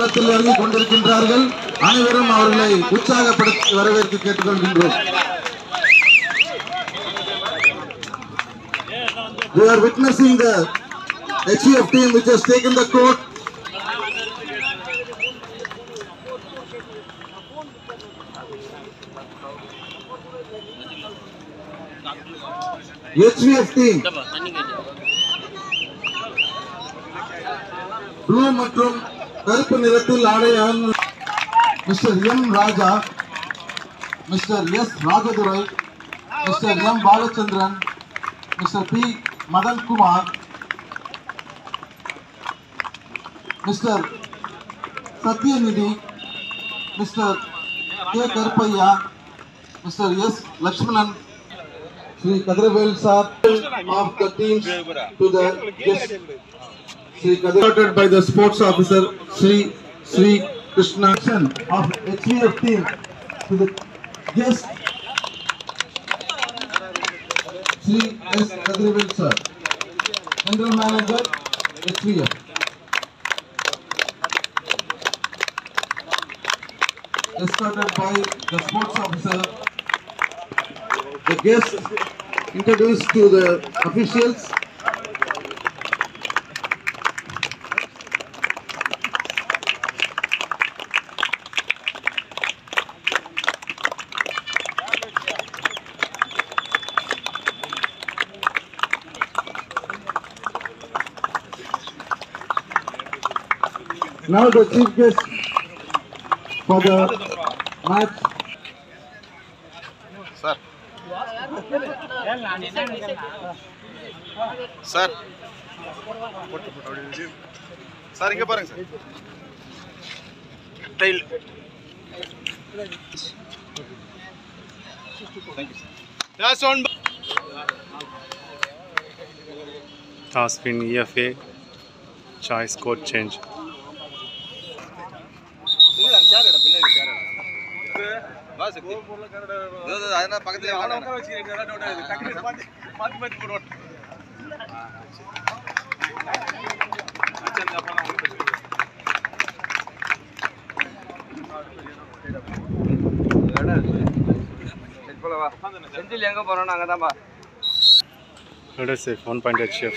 களத்தில் இறங்கி கொண்டிருக்கின்றார்கள். அனைவரும் அவர்களை உற்சாகப்படுத்தி வரவேற்க கேட்டுக்கொள்கின்றோம். We are witnessing the HEF team which has taken the court. HVF team blue மற்றும் Kalpanirathu Ladayan, Mr. M. Raja, Mr. S. Ragadurai, Mr. M. Balachandran, Mr. P. Madan Kumar, Mr. Satyanidhi, Mr. K. Karpaiya, Mr. S. Lakshmanan, Sri Kadravel Saab of the teams to the guests. conducted by the sports officer Sri Sri Krishna of HVF team to the guest Sri S. Agrivel sir, General Manager HVF. Escorted by the sports officer, the guests introduced to the officials Now the chief guest for the match. Sir sir sir இங்க பாருங்க sir tail last one Has been EFA choice code change. சேர் இடம் பின்னாடி சேர் இடம் வா சக்தி. அதனால பக்கத்துல செந்தில் எங்க போறோம் அங்கதான்பா Let us say one point HF.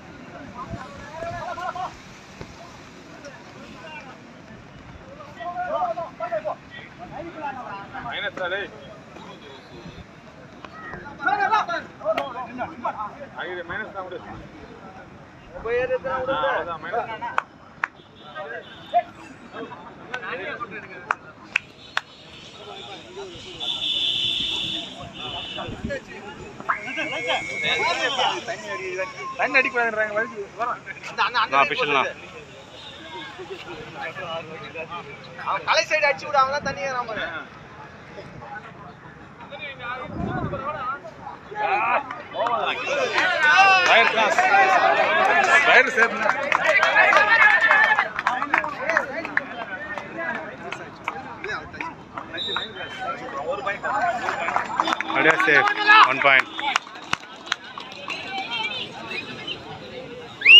டேய் மைனஸ் தான் விடு. அவ்வளோதான் மைனஸ் தண்ணி அடிக்கூடாதுன்றாங்க வலிச்சு வரோம். நான் official நான். அவன் கலை சைடு அடிச்சு விடு அவன் தான் தண்ணியே நாம டயர் கிளாஸ் டயர் சேர்ந்து Let us say one point.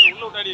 உள்ள விட்டாடி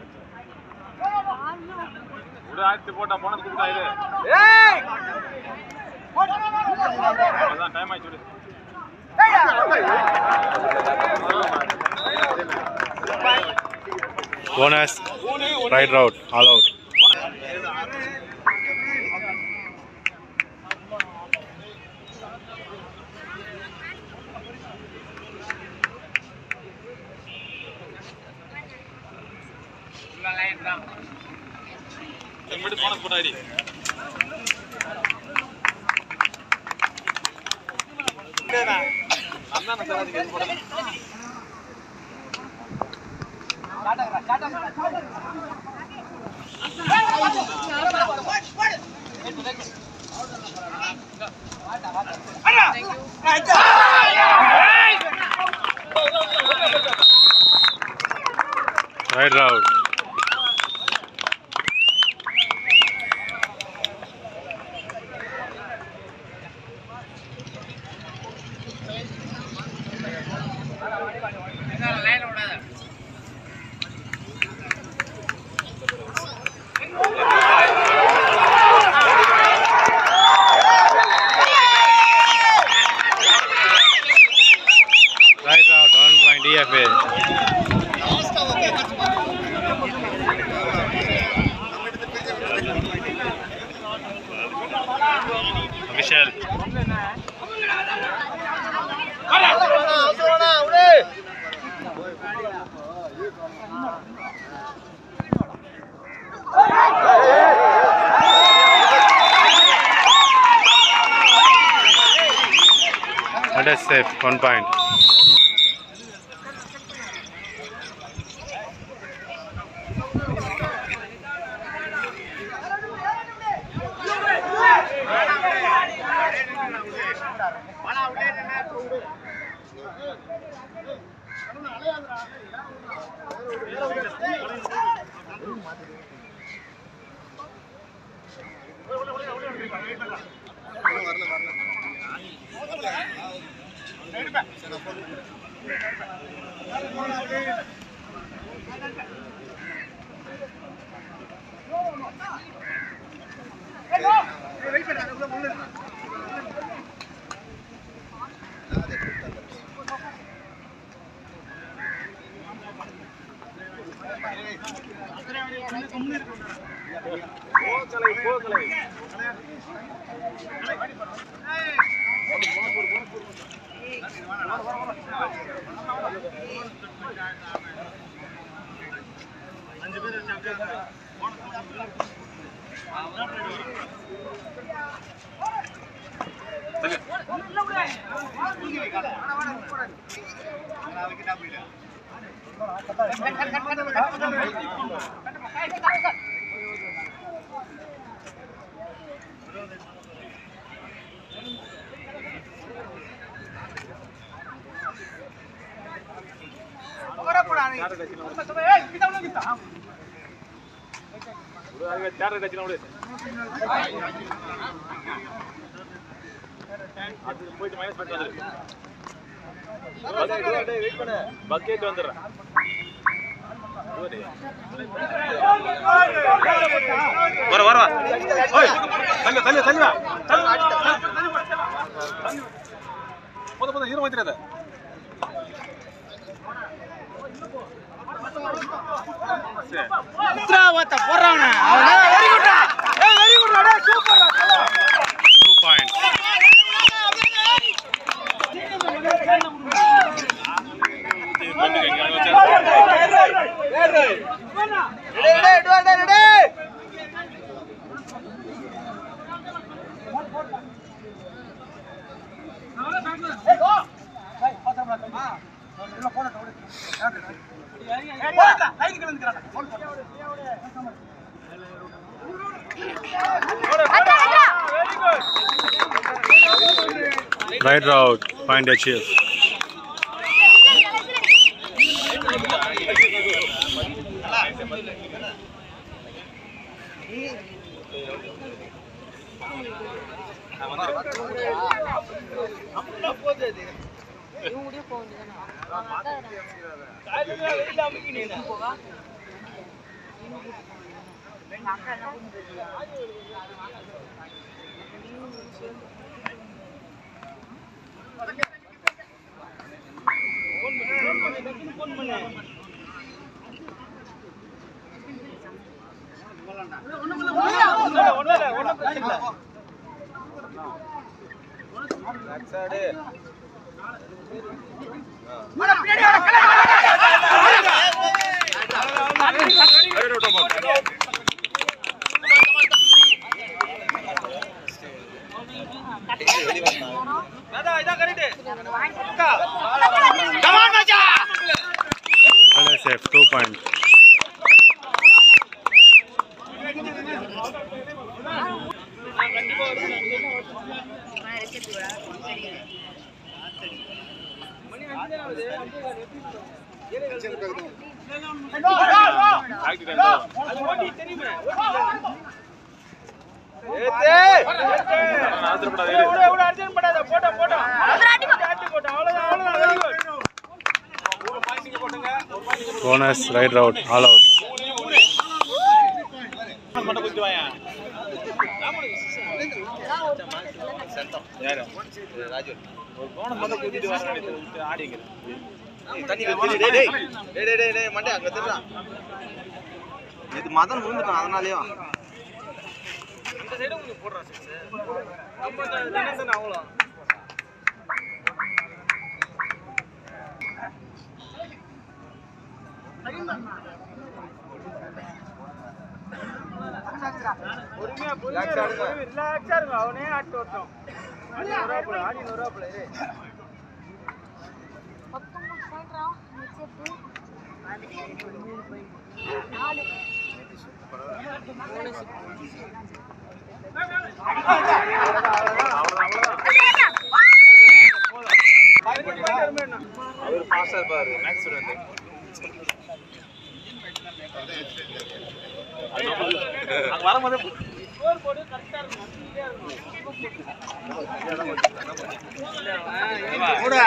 official நான் போட்டா போனது கொடுத்தா இது ஏய் அதான் டைம் ஆயிடுச்சு விடு. Bonus. Right route. All out. Helmet bonus போட்டா அண்ணா சார் அதுக்கு Right route. Michel. What a safe, one point. தேட்டர் கட்சினா போகலை போகலை. போயிட்டு மைனஸ் பண்ணிட்டு வந்துரு பக்கெட் வந்துடுறேன் வர வர ஓய் தள்ளு தள்ளு தள்ளு வா. தள்ளு ஈரம் வைத்திராத உத்தரவாதத்தை போடுறாங்க வெரி குட்ரா வெரி Two points. டேய் டேய் டேய் டேய் டேய் ஃபோன் பண்ணு ஒன்றும் பிரச்சனை இல்லை Bonus, right route, all out. மட்டும் குதிச்சு வாயா யாரு ஒரு போனஸ் மட்டும் குதிச்சு வாங்க ஆடிங்க தண்ணி கட்டி டேய் டேய் டேய் டேய் டேய் டேய் மண்டே அங்க திருடா இது மதன் விழுந்துட்டான் அதனாலயே அந்த சைடு கொஞ்சம் போடுறா சிக்ஸ் நம்ம தினசன் பொறுமையா பொறுமையா ரிலாக்ஸா இருங்க அவனே ஆட்டு வரட்டும் ஆடி நூறாப்புல இரு பத்தொன்பது மிச்சத்து நாலு அவர் பாஸ்டா இருப்பாரு மேக்ஸ் வந்து வரும்போது பேர். போடா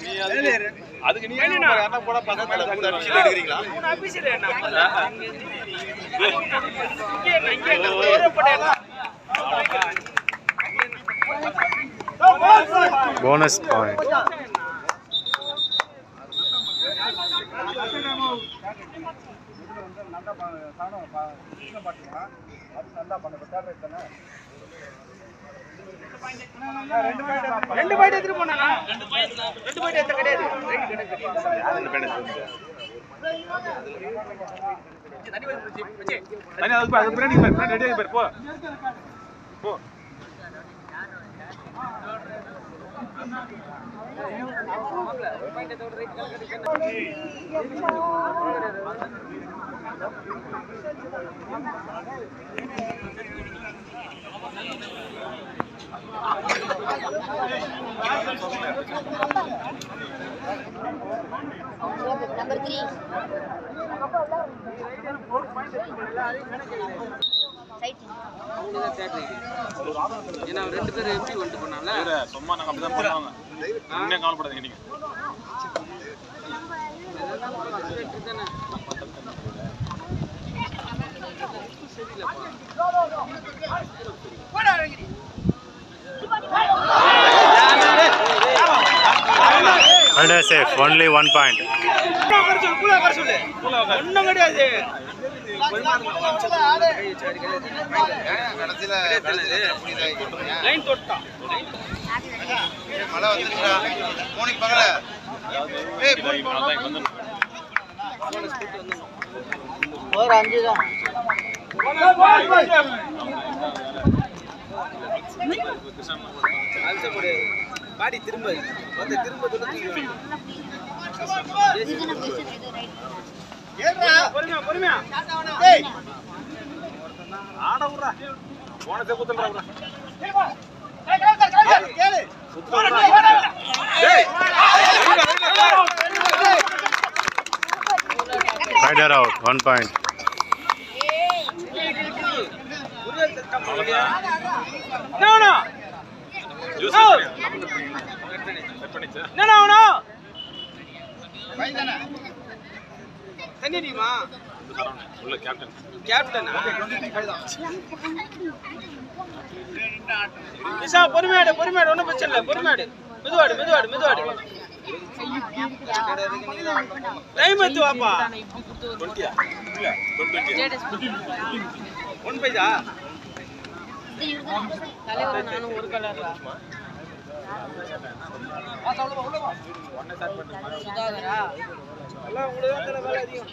நீ அது- அதுக்கு நீ என்ன? போட பக்கம் மேல மூணு அபிஷேக் எடுக்கிறீங்களா Bonus point. ரெண்டு பாயிண்ட் எடுத்துட்டு போனா? ரெண்டு பாயிண்ட் எடுத்த கிடையாது. தனி போ. போ, அதுக்கு பின்னாடி பாரு, பின்னாடி ரெடியா பாரு போ போ நம்பர் த்ரீ ரைட் இரு, சும்மா நாங்க அப்படிதான் பண்ணுவாங்க இன்னும் கவலைப்படாதீங்க நீங்க. கிடையாது லைன் தொட்டான் மழை வந்துருச்சா மோனிக்கு பக்கல இதை இவனால தான் இங்க வந்து ஒரு அஞ்சு தான் பாடி திரும்ப. வந்து திரும்ப பொறுமையா பொறுமையா ஆட விட்றா. போனஸே குத்துறா Rider out, one point. Juice உள்ள கேப்டன் நிஷா பொறுமையாடு பொறுமையாடு ஒன்றும் பிரச்சனை இல்லை. பொறுமையாடு. மெதுவாடு மெதுவாடு மெதுவாடு. டைம் எடுத்து வாப்பா. ஒன் பைசா தலைவர் நானும் ஒரு கலர்ல சுதாகரா? எல்லாம் உங்களுக்கு தான் தல வேலை அதிகம்.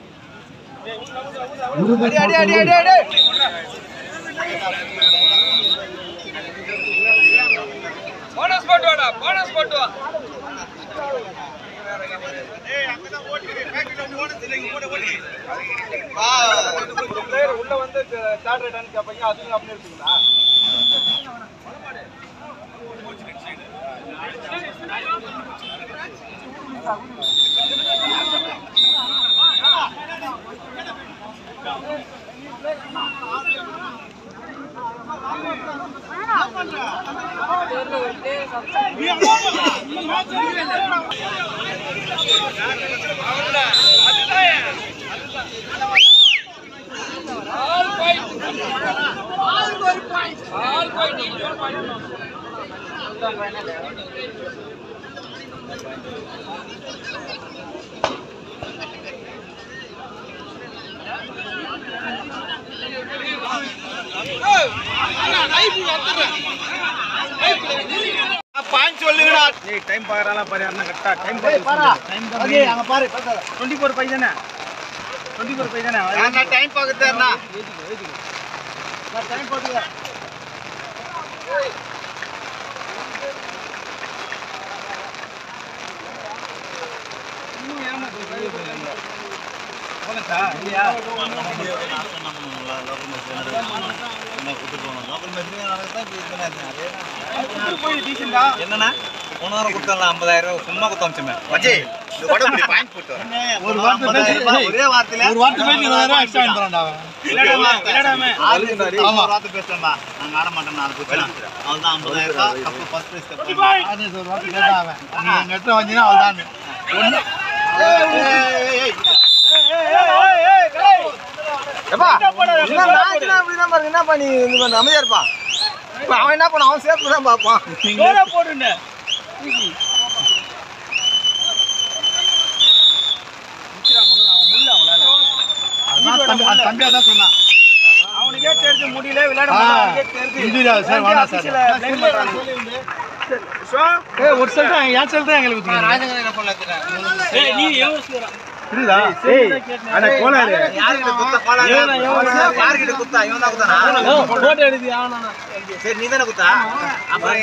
போனஸ் போட்டு வாடா போனஸ் போட்டு வா. உள்ள வந்து தேர்ட் ரைட் கேட்பீங்க அதுவும் அப்படியே இருக்குங்களா? டைம் பாக்குறாங்களா பாரு அண்ணா கரெக்டா டைம் டைம் அங்க பாரு 24 பை தானே 24 பை தானே அண்ணா டைம் பாக்குறது அண்ணா டைம் பாக்குறேன் என்னண்ணா? கொடுத்தல ஐம்பதாயிரம். சும்மா கொடுத்து அமிச்சுமே. வரேன் ஒரு வார்த்தை ஒரே வார்த்தை எக்ஸ்ட்ரா வந்துடுறான்டா அவன். என்னப்பா நீ அமைதியா இருப்பா. இப்ப அவன் என்ன பண்ண அவன் சேர்த்து தான் பார்ப்பான். கோலா போடுங்க அதான் தம்பி அந்த தம்பி அதான் சொன்னான். அவனுக்கே தெரிஞ்சு முடியல விளையாட முடியல சார் வேணாம் சார். ஒரு சொல்றேன் என் சொல்றேன் எங்களுக்கு என்ன பண்ணல ஏய் நீ எவ்வளவு புரியுதா? அட கோளாறு யார்கிட்ட குத்தா? இவன் தான் குத்தானா போட்டோ எடுத்து ஆனா சரி நீ தானே குத்தா? அப்புறம்